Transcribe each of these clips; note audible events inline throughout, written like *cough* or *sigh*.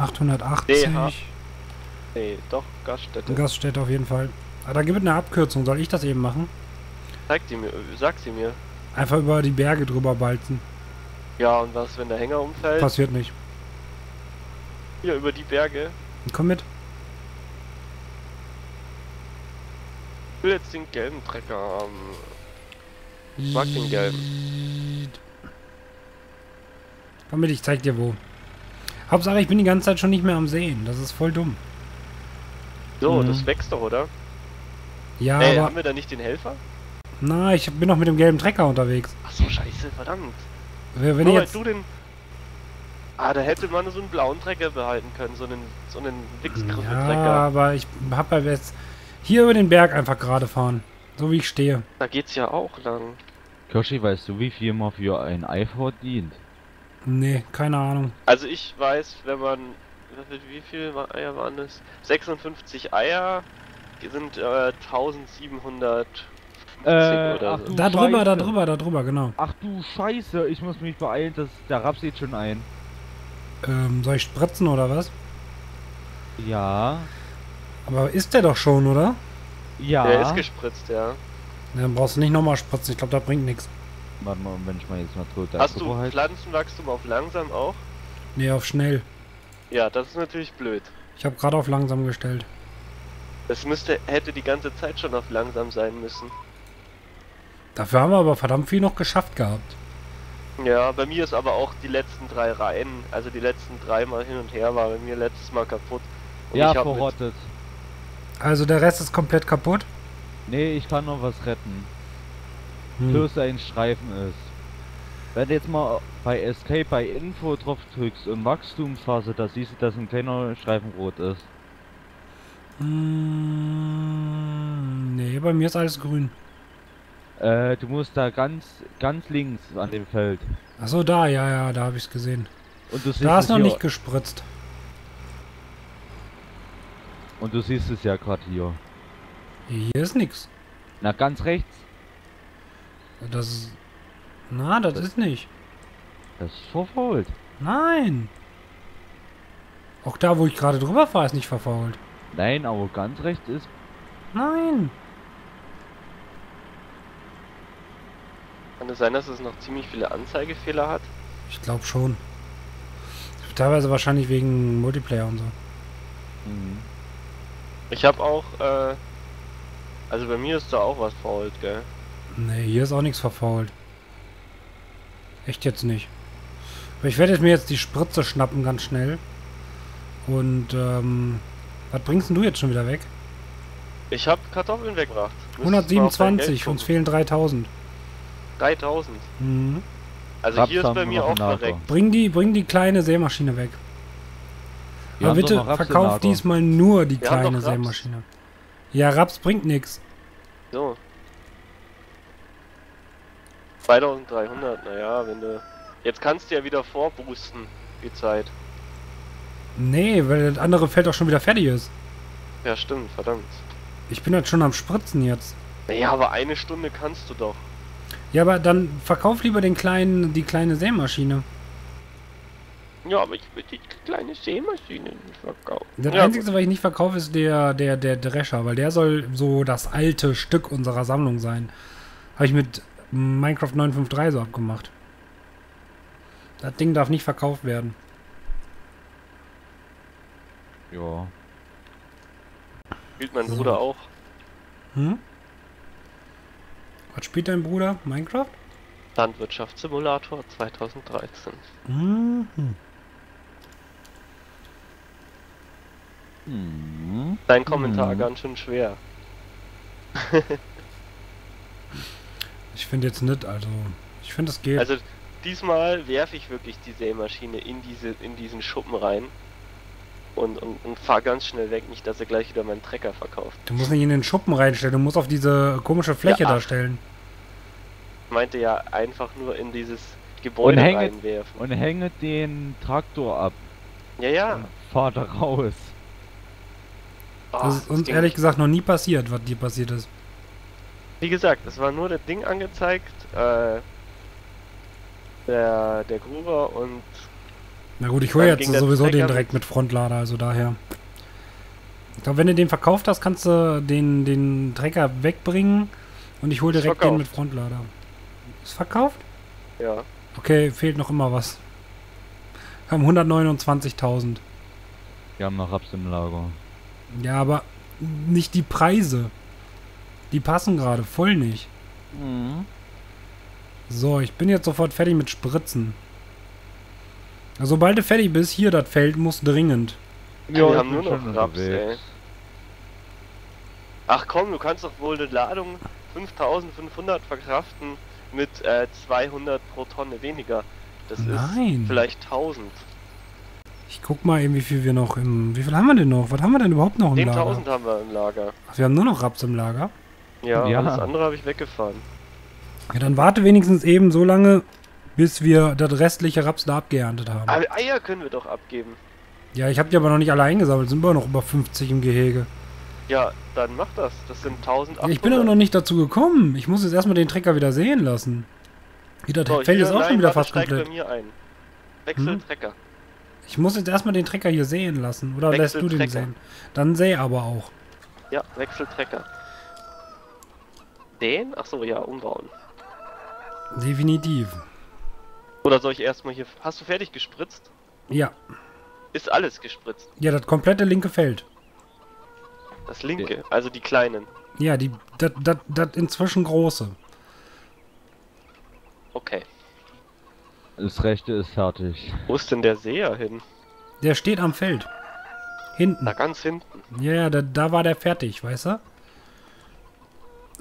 880. DH. Nee, doch, Gaststätte. Gaststätte auf jeden Fall. Aber da gibt es eine Abkürzung. Soll ich das eben machen? Zeig die mir, sag sie mir. Einfach über die Berge drüber balzen. Ja, und was, wenn der Hänger umfällt? Passiert nicht. Hier über die Berge. Komm mit. Ich will jetzt den gelben Trecker haben. Ich mag den gelben. Komm mit, ich zeig dir wo. Hauptsache, ich bin die ganze Zeit schon nicht mehr am Sehen. Das ist voll dumm. So, Mhm. das wächst doch, oder? Ja, Ey, aber... haben wir da nicht den Helfer? Na, ich bin noch mit dem gelben Trecker unterwegs. Ach so, scheiße, verdammt. Wenn ich Nur weil jetzt... du den... Ah, da hätte man so einen blauen Trecker behalten können, so einen, so einen Ja, Wichsgriffel-Trecker. aber ich hab halt jetzt... Hier über den Berg einfach gerade fahren. So wie ich stehe. Da geht's ja auch lang. Kirschi, weißt du, wie viel man für ein Ei verdient? Nee, keine Ahnung. Also ich weiß, wenn man... Wie viel Eier waren das? 56 Eier sind äh, 1700 Äh, oder ach so. du Da drüber, da Scheiße. drüber, da drüber, genau. Ach du Scheiße, ich muss mich beeilen, das, der Raps sieht schon ein. Ähm, soll ich spritzen oder was? Ja. Aber ist der doch schon, oder? Ja. Der ist gespritzt, ja. Ja, Dann brauchst du nicht nochmal spritzen. Ich glaube, da bringt nichts. Warte mal, wenn ich mal jetzt mal tot Hast du halt. Pflanzenwachstum auf langsam auch? Nee, auf schnell. Ja, das ist natürlich blöd. Ich habe gerade auf langsam gestellt. Das müsste, hätte die ganze Zeit schon auf langsam sein müssen. Dafür haben wir aber verdammt viel noch geschafft gehabt. Ja, bei mir ist aber auch die letzten drei Reihen, also die letzten drei Mal hin und her war bei mir letztes Mal kaputt. Und Ja, ich hab mit- verrottet. Also der Rest ist komplett kaputt. Nee, ich kann noch was retten. Hm. Plus ein Streifen ist. Wenn du jetzt mal bei Escape bei Info drauf drückst und Wachstumsphase, da siehst du, dass ein kleiner Streifen rot ist. Hm, nee, bei mir ist alles grün. Äh, du musst da ganz, ganz links an dem Feld. Achso, da, ja, ja, da habe ich es gesehen. Und du siehst Da ist noch nicht gespritzt. Und du siehst es ja gerade hier. Hier ist nichts. Na, ganz rechts. Das ist... Na, das ist nicht. Das ist verfault. Nein. Auch da, wo ich gerade drüber fahre, ist nicht verfault. Nein, aber ganz rechts ist. Nein. Kann es sein, dass es noch ziemlich viele Anzeigefehler hat? Ich glaube schon. Teilweise wahrscheinlich wegen Multiplayer und so. Mhm. Ich habe auch, äh, also bei mir ist da auch was fault, gell? Nee, hier ist auch nichts verfault. Echt jetzt nicht. Aber ich werde jetzt mir jetzt die Spritze schnappen ganz schnell. Und, ähm, was bringst denn du jetzt schon wieder weg? Ich habe Kartoffeln weggebracht. Müsstest mal auf dein Geld 127, uns fehlen 3000. 3000. Mhm. Also Raps hier ist bei mir auch verreckt. Bring die, bring die kleine Sämaschine weg. Wir Aber bitte verkauf diesmal nur die Wir kleine. Sämaschine. Ja, Raps bringt nichts. So. 2300, naja, wenn du... Jetzt kannst du ja wieder vorboosten, die Zeit. Nee, weil das andere Feld auch schon wieder fertig ist. Ja, stimmt, verdammt. Ich bin halt schon am Spritzen jetzt. Naja, aber eine Stunde kannst du doch. Ja, aber dann verkauf lieber den kleinen, die kleine Sämaschine. Ja, aber ich will die kleine Sämaschine nicht verkaufen. Das ja, Einzige, was ich nicht verkaufe, ist der, der, der Drescher, weil der soll so das alte Stück unserer Sammlung sein. Habe ich mit Minecraft 953 so abgemacht. Das Ding darf nicht verkauft werden. Ja. spielt mein So. Bruder auch. Hm? Was spielt dein Bruder? Minecraft? Landwirtschaftssimulator 2013. Mhm. Mhm. Dein Kommentar Mhm. ganz schön schwer. *laughs* Ich finde jetzt nicht, also. Ich finde es geht. Also diesmal werfe ich wirklich die Sämaschine in diese in diesen Schuppen rein und, und, und fahr ganz schnell weg, nicht dass er gleich wieder meinen Trecker verkauft. du musst nicht in den Schuppen reinstellen, du musst auf diese komische Fläche Ja, da ach. stellen. Ich meinte ja einfach nur in dieses Gebäude Und hänge- reinwerfen. Und hänge den Traktor ab. Ja, ja. Und fahr da raus. Das ist uns ehrlich gesagt noch nie passiert, was dir passiert ist. Wie gesagt, es war nur das Ding angezeigt, äh, der, der Gruber und Na gut, ich hole jetzt sowieso den direkt mit Frontlader, also daher. Ich glaube, wenn du den verkauft hast, kannst du den, den Trecker wegbringen und ich hole direkt den verkauft. mit Frontlader. Ist verkauft? Ja. Okay, fehlt noch immer was. Wir haben 129.000. Wir haben noch Raps im Lager. Ja, aber nicht die Preise. Die passen gerade voll nicht. Mhm. So, ich bin jetzt sofort fertig mit Spritzen. Also, sobald du fertig bist, hier das Feld muss dringend. wir ich haben nur noch Raps, ey. Ach komm, du kannst doch wohl eine Ladung 5500 verkraften mit äh, 200 pro Tonne weniger. Das Nein. ist vielleicht 1000. Ich guck mal eben, wie viel wir noch im. Wie viel haben wir denn noch? Was haben wir denn überhaupt noch im Lager? 10.000 haben wir im Lager. Ach, wir haben nur noch Raps im Lager. Ja, Ja. alles andere habe ich weggefahren. Ja, dann warte wenigstens eben so lange, bis wir das restliche Raps da abgeerntet haben. Aber Eier können wir doch abgeben. Ja, ich habe die aber noch nicht alle eingesammelt. Sind wir noch über 50 im Gehege. Ja, dann mach das. Das sind 1800. Ja, ich bin aber noch nicht dazu gekommen. Ich muss jetzt erstmal den Trecker wieder sehen lassen. Wie, das So, Feld hier, ist auch nein, schon wieder fast komplett. bei mir ein. Wechsel Hm? Trecker. Ich muss jetzt erstmal den Trecker hier sehen lassen. Oder lässt du den Wechseltrecker. sehen? Dann seh aber auch. Ja, Wechsel Trecker. Den? Ach so, ja, umbauen. Definitiv. Oder soll ich erstmal hier. Hast du fertig gespritzt? Ja. Ist alles gespritzt. Ja, das komplette linke Feld. Das linke, also die kleinen. Ja, die, das, das, das inzwischen große. Okay. Das rechte ist fertig. Wo ist denn der Seher hin? Der steht am Feld. Hinten. Na, ganz hinten. Ja, ja, da, da war der fertig, weißt du?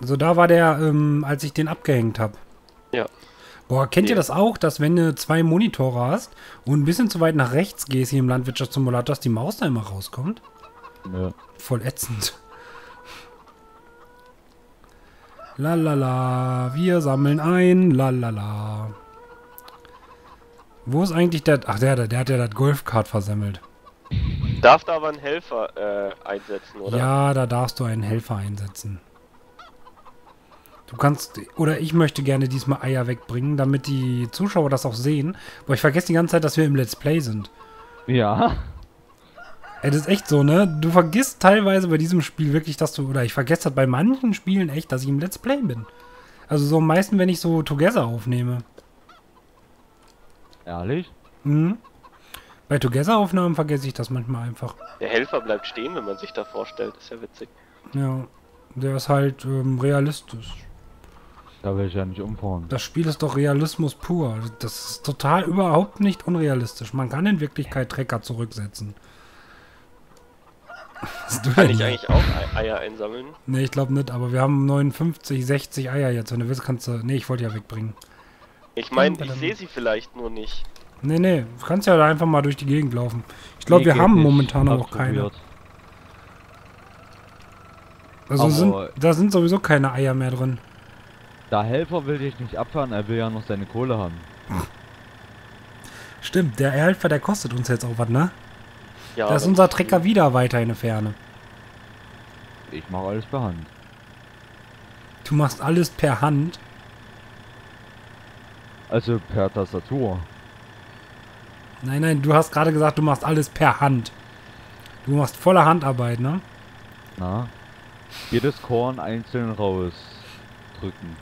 Also da war der, ähm, als ich den abgehängt habe. Ja. Boah, kennt ihr Ja. das auch, dass wenn du zwei Monitore hast und ein bisschen zu weit nach rechts gehst hier im Landwirtschaftssimulator, dass die Maus da immer rauskommt? Ja. Voll ätzend. Lalala, wir sammeln ein, lalala. Wo ist eigentlich der... Ach, der, der, der hat ja das Golfkart versemmelt. Darf da aber einen Helfer äh, einsetzen, oder? Ja, da darfst du einen Helfer einsetzen. Du kannst, oder ich möchte gerne diesmal Eier wegbringen, damit die Zuschauer das auch sehen. Aber ich vergesse die ganze Zeit, dass wir im Let's Play sind. Ja. Ey, das ist echt so, ne? Du vergisst teilweise bei diesem Spiel wirklich, dass du, oder ich vergesse das bei manchen Spielen echt, dass ich im Let's Play bin. Also so am meisten, wenn ich so Together aufnehme. Ehrlich? Mhm. Bei Together-Aufnahmen vergesse ich das manchmal einfach. Der Helfer bleibt stehen, wenn man sich da vorstellt. Ist ja witzig. Ja. Der ist halt ähm, realistisch. Da will ich ja nicht umfahren. Das Spiel ist doch Realismus pur. Das ist total überhaupt nicht unrealistisch. Man kann in Wirklichkeit Trecker zurücksetzen. Kann ich eigentlich auch Ei- Eier einsammeln? Nee, ich glaube nicht, aber wir haben 59, 60 Eier jetzt. Wenn du willst, kannst du. Nee, ich wollte ja wegbringen. Ich meine, ich sehe sie vielleicht nur nicht. Nee, nee, du kannst ja da einfach mal durch die Gegend laufen. Ich glaube, Nee, wir haben nicht. momentan Hab's auch keine. probiert. Also sind, da sind sowieso keine Eier mehr drin. Der Helfer will dich nicht abfahren, er will ja noch seine Kohle haben. Stimmt, der Helfer, der kostet uns jetzt auch was, ne? Ja, da ist unser Trecker wieder weiter in der Ferne. Ich mache alles per Hand. Du machst alles per Hand. Also per Tastatur. Nein, nein, du hast gerade gesagt, du machst alles per Hand. Du machst volle Handarbeit, ne? Na? Jedes Korn einzeln rausdrücken.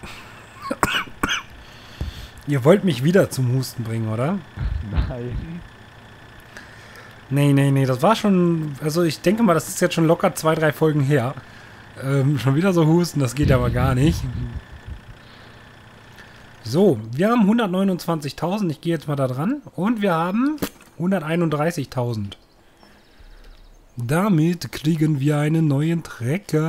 Ihr wollt mich wieder zum Husten bringen, oder? Nein. Nee, nee, nee, das war schon. Also, ich denke mal, das ist jetzt schon locker zwei, drei Folgen her. Ähm, schon wieder so husten, das geht aber gar nicht. So, wir haben 129.000. Ich gehe jetzt mal da dran. Und wir haben 131.000. Damit kriegen wir einen neuen Trecker.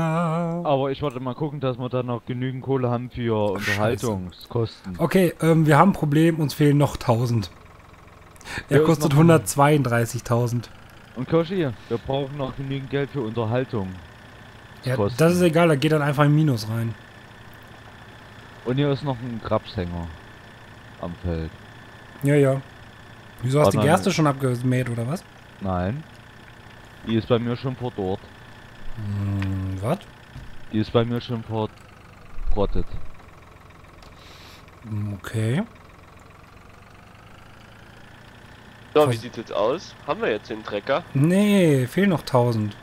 Aber ich wollte mal gucken, dass wir da noch genügend Kohle haben für Unterhaltungskosten. Okay, ähm, wir haben ein Problem, uns fehlen noch 1000. Er Ja, kostet noch- 132.000. Und Koshi, wir brauchen noch genügend Geld für Unterhaltung. Ja, Kosten. das ist egal, da geht dann einfach ein Minus rein. Und hier ist noch ein Grabshänger am Feld. Ja, ja. Wieso hast du die. Gerste schon abgemäht, oder was? Nein. Die ist bei mir schon verdorrt. Hm, was? Die ist bei mir schon verrottet. Hm, Okay. So, wie sieht's jetzt aus? Haben wir jetzt den Trecker? Nee, fehlen noch 1000.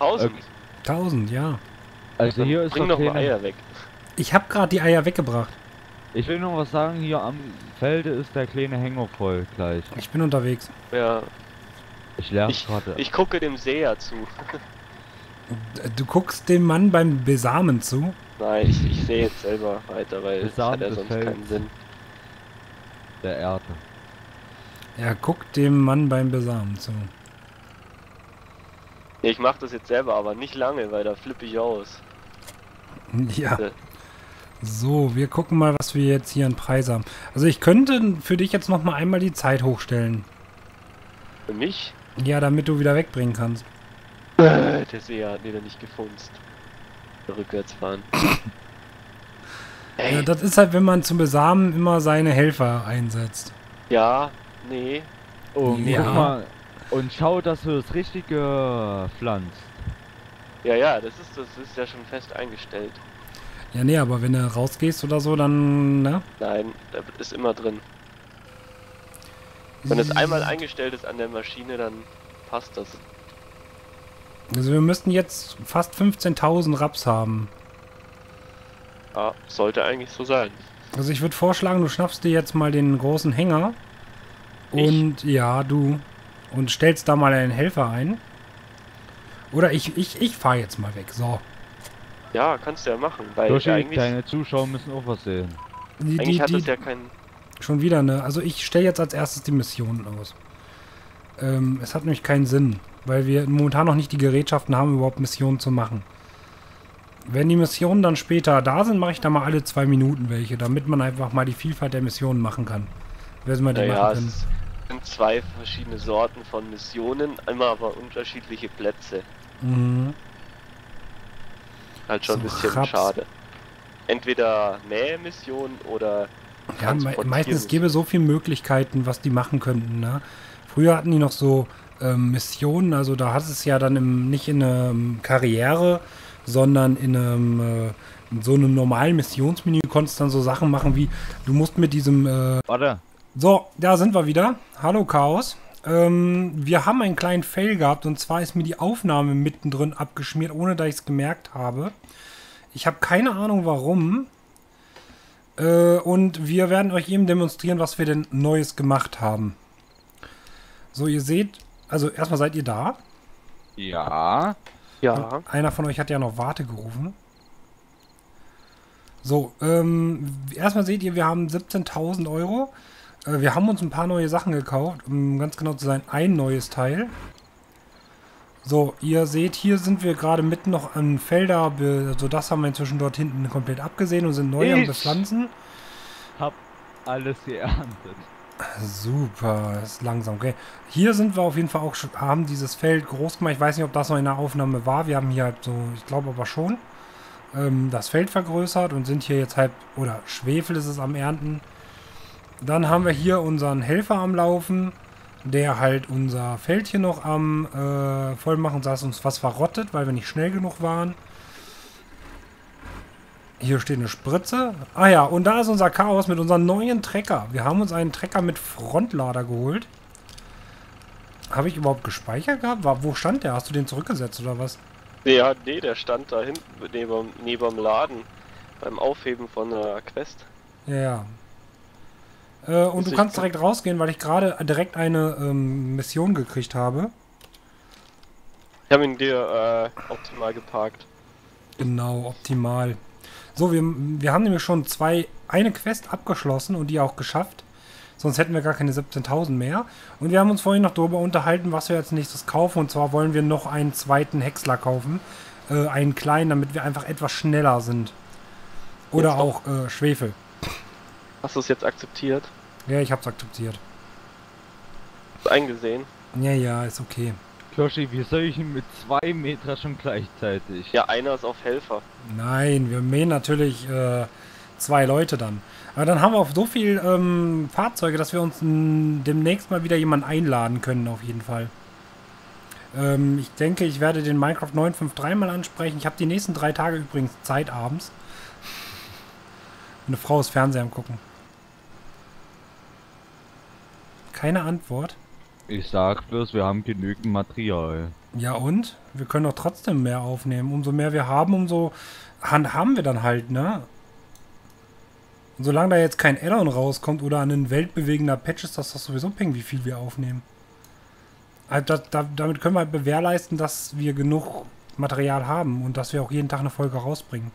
1000. Okay. 1000, ja. Also hier ist bring doch mal kleine, Eier weg. Ich habe gerade die Eier weggebracht. Ich will noch was sagen, hier am Felde ist der kleine Hänger voll gleich. Ich bin unterwegs. Ja, Ich lerne Ich- gerade. ich gucke dem Seher zu. Du guckst dem Mann beim Besamen zu. Nein, ich, ich sehe jetzt selber weiter, weil das hat Besamen ja sonst keinen Sinn. Der Erde. Er guckt dem Mann beim Besamen zu. Ich mache das jetzt selber, aber nicht lange, weil da flippe ich aus. *laughs* Ja. Äh. So, wir gucken mal, was wir jetzt hier an Preis haben. Also ich könnte für dich jetzt noch mal einmal die Zeit hochstellen. Für mich? Ja, damit du wieder wegbringen kannst. Äh, der Seher hat wieder nicht gefunzt. Rückwärts fahren. Ja, das ist halt, wenn man zum Besamen immer seine Helfer einsetzt. ja, nee. Oh, Ja. guck mal. Und schau, dass du das Richtige pflanzt. Ja, ja, das ist, das ist ja schon fest eingestellt. Ja, nee, aber wenn du rausgehst oder so, dann, ne? Nein, da ist immer drin. Wenn es einmal eingestellt ist an der Maschine, dann passt das. Also wir müssten jetzt fast 15.000 Raps haben. Ja, sollte eigentlich so sein. Also ich würde vorschlagen, du schnappst dir jetzt mal den großen Hänger. Ich? Und ja, du. Und stellst da mal einen Helfer ein. Oder ich, ich, ich fahre jetzt mal weg. So. Ja, kannst du ja machen, weil eigentlich, deine Zuschauer müssen auch was sehen. Die, eigentlich die, hat die, das ja keinen. Schon wieder, ne? Also ich stelle jetzt als erstes die Missionen aus. Ähm, es hat nämlich keinen Sinn, weil wir momentan noch nicht die Gerätschaften haben, überhaupt Missionen zu machen. Wenn die Missionen dann später da sind, mache ich da mal alle zwei Minuten welche, damit man einfach mal die Vielfalt der Missionen machen kann. Wer mal die Naja, machen es sind zwei verschiedene Sorten von Missionen, immer aber unterschiedliche Plätze. Mhm. Halt schon ein So, bisschen Raps. schade. Entweder Mähmission oder Ja, me meistens gäbe es so viele Möglichkeiten, was die machen könnten. Ne? Früher hatten die noch so ähm, Missionen, also da hat es ja dann im, nicht in einem Karriere, sondern in einem äh, in so einem normalen Missionsmenü konntest dann so Sachen machen wie, du musst mit diesem äh, Warte. so, da sind wir wieder. Hallo Chaos. Ähm, wir haben einen kleinen Fail gehabt und zwar ist mir die Aufnahme mittendrin abgeschmiert, ohne dass ich es gemerkt habe. Ich habe keine Ahnung warum. Äh, und wir werden euch eben demonstrieren, was wir denn Neues gemacht haben. So, ihr seht, also erstmal seid ihr da. Ja. ja, Einer von euch hat ja noch Warte gerufen. So, ähm, erstmal seht ihr, wir haben 17.000 Euro. Äh, wir haben uns ein paar neue Sachen gekauft, um ganz genau zu sein, ein neues Teil. So, ihr seht, hier sind wir gerade mitten noch an Felder, also das haben wir inzwischen dort hinten komplett abgesehen und sind neu am Ich- Bepflanzen. Hab alles geerntet. Super, ist langsam, okay. Hier sind wir auf jeden Fall auch schon, haben dieses Feld groß gemacht. Ich weiß nicht, ob das noch in der Aufnahme war. Wir haben hier halt so, ich glaube aber schon, ähm, das Feld vergrößert und sind hier jetzt halb, oder Schwefel ist es am Ernten. Dann haben wir hier unseren Helfer am Laufen, der halt unser Feld hier noch am äh, vollmachen, ist uns was verrottet, weil wir nicht schnell genug waren. Hier steht eine Spritze. Ah ja, und da ist unser Chaos mit unserem neuen Trecker. Wir haben uns einen Trecker mit Frontlader geholt. Habe ich überhaupt gespeichert gehabt? War, wo stand der? Hast du den zurückgesetzt oder was? ja, nee, der stand da hinten neben, neben dem Laden beim Aufheben von einer Quest. Ja. Äh, und du kannst direkt rausgehen, weil ich gerade direkt eine ähm, Mission gekriegt habe. Ich habe ihn dir äh, optimal geparkt. Genau, optimal. So, wir, wir haben nämlich schon zwei, eine Quest abgeschlossen und die auch geschafft. Sonst hätten wir gar keine 17.000 mehr. Und wir haben uns vorhin noch darüber unterhalten, was wir als nächstes kaufen. Und zwar wollen wir noch einen zweiten Häcksler kaufen. Äh, einen kleinen, damit wir einfach etwas schneller sind. Oder auch äh, Schwefel. Hast du es jetzt akzeptiert? Ja, ich hab's akzeptiert. Hast eingesehen? Ja, ja, ist okay. Yoshi, wie soll ich ihn mit zwei Meter schon gleichzeitig? Ja, einer ist auf Helfer. Nein, wir mähen natürlich äh, zwei Leute dann. Aber dann haben wir auch so viel ähm, Fahrzeuge, dass wir uns m, demnächst mal wieder jemanden einladen können, auf jeden Fall. Ähm, ich denke, ich werde den Minecraft 953 mal ansprechen. Ich habe die nächsten drei Tage übrigens Zeit abends. Meine Frau ist Fernseher am gucken. Keine Antwort. Ich sag bloß, wir haben genügend Material. Ja und? Wir können doch trotzdem mehr aufnehmen. Umso mehr wir haben, umso haben wir dann halt, ne? Und solange da jetzt kein Addon rauskommt oder ein weltbewegender Patch ist, das doch sowieso ping, wie viel wir aufnehmen. Also das, da, damit können wir halt gewährleisten, dass wir genug Material haben und dass wir auch jeden Tag eine Folge rausbringen.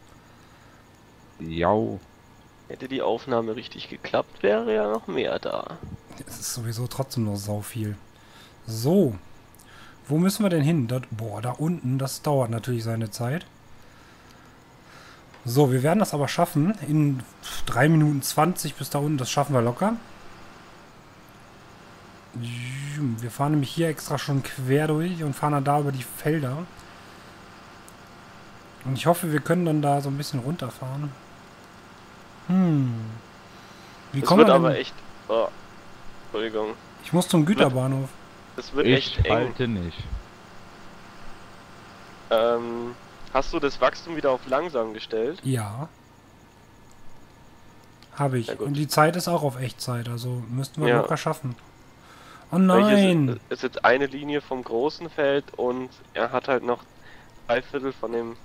Jau. Hätte die Aufnahme richtig geklappt, wäre ja noch mehr da. Es ist sowieso trotzdem noch sau viel. So. Wo müssen wir denn hin? Da, boah, da unten, das dauert natürlich seine Zeit. So, wir werden das aber schaffen. In 3 Minuten 20 bis da unten, das schaffen wir locker. Wir fahren nämlich hier extra schon quer durch und fahren dann da über die Felder. Und ich hoffe, wir können dann da so ein bisschen runterfahren. Hm. Wie Es kommen wird wir aber echt. Oh, Entschuldigung. Ich muss zum Güterbahnhof. Es wird Ich echt eng. halte nicht. Ähm, hast du das Wachstum wieder auf langsam gestellt? Ja. Habe ich. Und die Zeit ist auch auf Echtzeit, also müssten wir Ja. locker schaffen. Oh nein! Ist, ist jetzt eine Linie vom großen Feld und er hat halt noch drei Viertel von dem.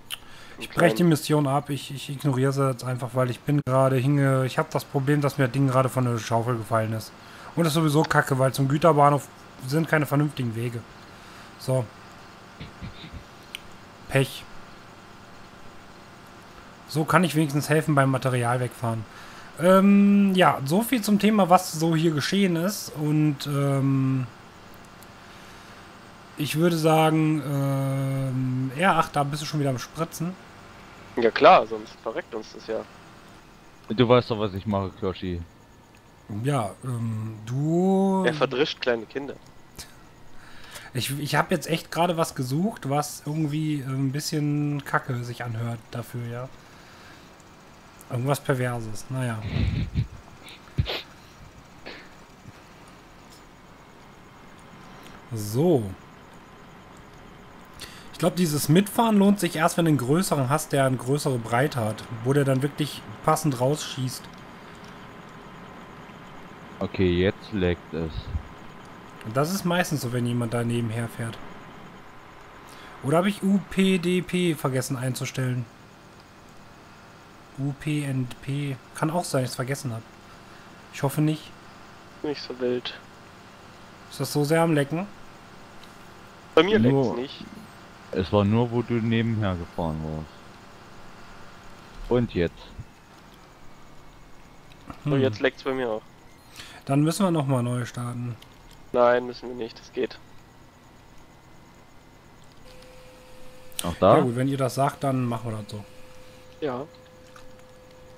Ich breche die Mission ab, ich, ich ignoriere sie jetzt einfach, weil ich bin gerade hinge... Ich habe das Problem, dass mir das Ding gerade von der Schaufel gefallen ist. Und das ist sowieso kacke, weil zum Güterbahnhof sind keine vernünftigen Wege. So. Pech. So kann ich wenigstens helfen beim Material wegfahren. Ähm, ja, so viel zum Thema, was so hier geschehen ist. Und ähm, ich würde sagen, ähm, ja, ach, da bist du schon wieder am Spritzen. Ja klar, sonst verreckt uns das ja. Du weißt doch, was ich mache, Kloshi. Ja, ähm, du. Er verdrischt kleine Kinder. Ich, ich habe jetzt echt gerade was gesucht, was irgendwie äh, ein bisschen kacke sich anhört dafür, ja. Irgendwas Perverses, naja. So. Ich glaube, dieses Mitfahren lohnt sich erst, wenn du einen größeren hast, der eine größere Breite hat, wo der dann wirklich passend rausschießt. Okay, jetzt leckt es. Und das ist meistens so, wenn jemand da nebenher fährt. Oder habe ich UPDP vergessen einzustellen? UPNP. Kann auch sein, ich es vergessen habe. Ich hoffe nicht. Nicht so wild. Ist das so sehr am Lecken? Bei mir leckt's Nur- nicht. Es war nur, wo du nebenher gefahren warst. Und jetzt. So, Hm. jetzt leckt's bei mir auch. Dann müssen wir nochmal neu starten. Nein, müssen wir nicht, das geht. Auch Ja da? gut, wenn ihr das sagt, dann machen wir das so. Ja.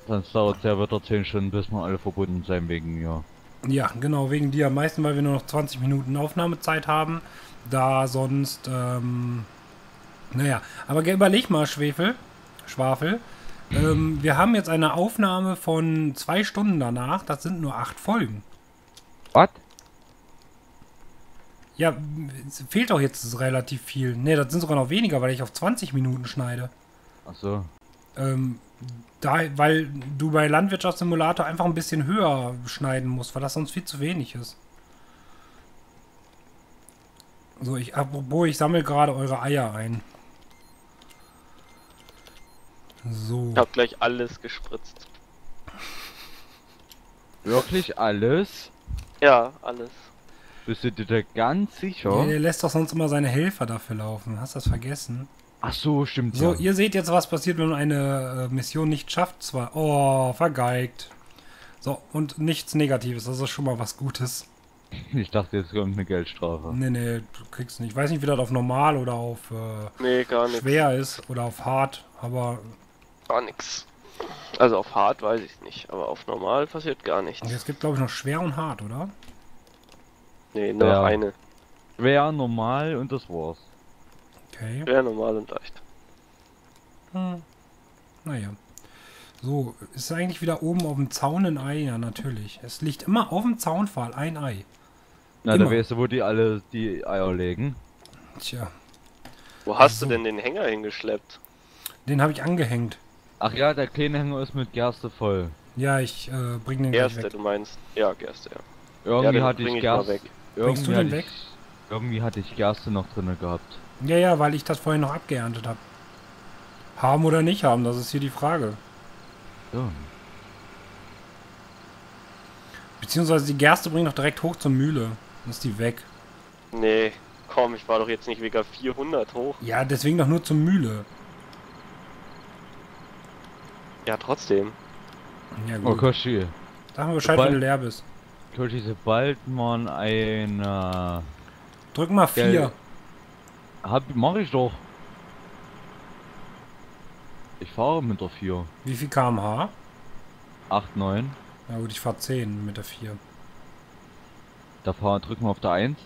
Sonst dauert es ja wieder 10 Stunden, bis wir alle verbunden sein wegen mir. Ja, genau, wegen dir. Am meisten, weil wir nur noch 20 Minuten Aufnahmezeit haben. Da sonst, ähm, naja. Aber überleg mal, Schwefel, Schwafel. Ähm, wir haben jetzt eine Aufnahme von zwei Stunden danach. Das sind nur acht Folgen. Was? Ja, es fehlt doch jetzt relativ viel. Ne, das sind sogar noch weniger, weil ich auf 20 Minuten schneide. Achso. Ähm, da, weil du bei Landwirtschaftssimulator einfach ein bisschen höher schneiden musst, weil das sonst viel zu wenig ist. So, ich, apropos, ich sammle gerade eure Eier ein. So. Ich hab gleich alles gespritzt. Wirklich alles? Ja, alles. Bist du dir da ganz sicher? Der lässt doch sonst immer seine Helfer dafür laufen. Hast du das vergessen? Ach so, stimmt So, ja. ihr seht jetzt, was passiert, wenn man eine äh, Mission nicht schafft. Zwar, oh, vergeigt. So, und nichts Negatives. Das ist schon mal was Gutes. *laughs* Ich dachte, jetzt kommt eine Geldstrafe. Nee, nee, du kriegst nicht. Ich weiß nicht, wie das auf normal oder auf äh, Nee, schwer ist oder auf hart, aber Gar nichts. Also auf hart weiß ich nicht, aber auf normal passiert gar nichts. es gibt, glaube ich, noch schwer und hart, oder? Nee, nur Ja. eine. Schwer, normal und das war's. Okay. Wäre normal und leicht. Hm. Naja. So, ist eigentlich wieder oben auf dem Zaun ein Ei? Ja, natürlich. Es liegt immer auf dem Zaunpfahl ein Ei. Na, Immer. da weißt du, wo die alle die Eier legen. Tja, Wo hast So. du denn den Hänger hingeschleppt? den habe ich angehängt. Ach ja, der kleine Hänger ist mit Gerste voll. Ja, ich äh, bring den Gerste, weg. du meinst? Ja, Gerste, ja. Irgendwie den hatte ich Gerste. weg. Bringst du Irgendwie den hatte ich, irgendwie hatte ich Gerste noch drinne gehabt. Ja, ja, weil ich das vorhin noch abgeerntet habe. Haben oder nicht haben, das ist hier die Frage. Ja. Beziehungsweise die Gerste bringt doch direkt hoch zur Mühle. Dann ist die weg. Nee, komm, ich war doch jetzt nicht wegen 400 hoch. Ja, deswegen doch nur zur Mühle. Ja, trotzdem. Ja, Oh, gut. Koshi. Sag mal Bescheid, Sobald- wenn du leer bist. Koshi, sobald man ein... Äh, Drück mal Gell. 4. hab, mach ich doch. Ich fahre mit der 4. Wie viel kmh? 8, 9. Na gut, ich fahr 10 mit der 4. Da fahr, drücken wir auf der 1.